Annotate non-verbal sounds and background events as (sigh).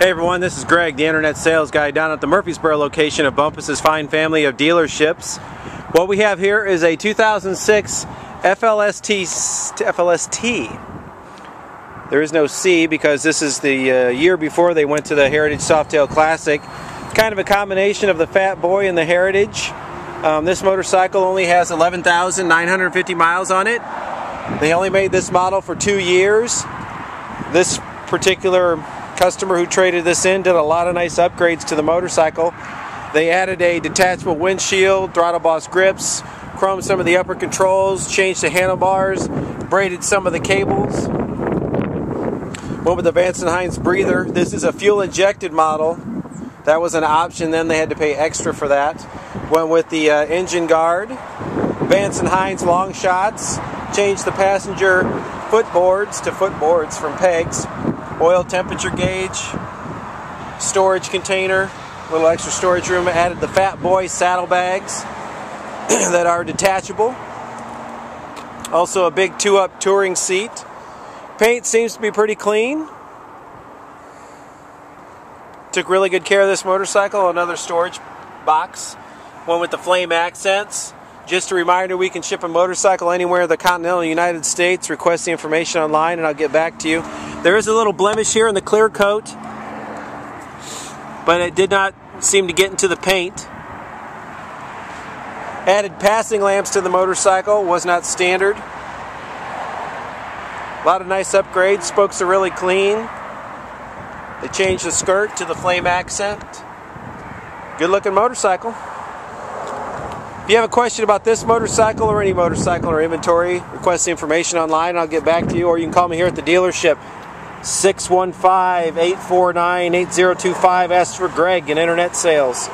Hey everyone, this is Greg, the internet sales guy down at the Murfreesboro location of Bumpus's fine family of dealerships. What we have here is a 2006 FLST, FLST. There is no C because this is the uh, year before they went to the Heritage Softail Classic. Kind of a combination of the Fat Boy and the Heritage. Um, this motorcycle only has 11,950 miles on it. They only made this model for two years. This particular customer who traded this in did a lot of nice upgrades to the motorcycle. They added a detachable windshield, throttle boss grips, chromed some of the upper controls, changed the handlebars, braided some of the cables. Went with the Vance and Hines breather. This is a fuel injected model. That was an option, then they had to pay extra for that. Went with the uh, engine guard, Vance and Hines long shots, changed the passenger footboards to footboards from pegs, oil temperature gauge, storage container, little extra storage room. Added the Fat Boy saddlebags (clears throat) that are detachable. Also a big two-up touring seat. Paint seems to be pretty clean. Took really good care of this motorcycle. Another storage box. One with the flame accents. Just a reminder, we can ship a motorcycle anywhere in the continental United States. Request the information online and I'll get back to you. There is a little blemish here in the clear coat, but it did not seem to get into the paint. Added passing lamps to the motorcycle, was not standard. A lot of nice upgrades, spokes are really clean. They changed the skirt to the flame accent. Good looking motorcycle. If you have a question about this motorcycle or any motorcycle or inventory, request the information online and I'll get back to you, or you can call me here at the dealership. 615 849 8025. Ask for Greg in Internet Sales.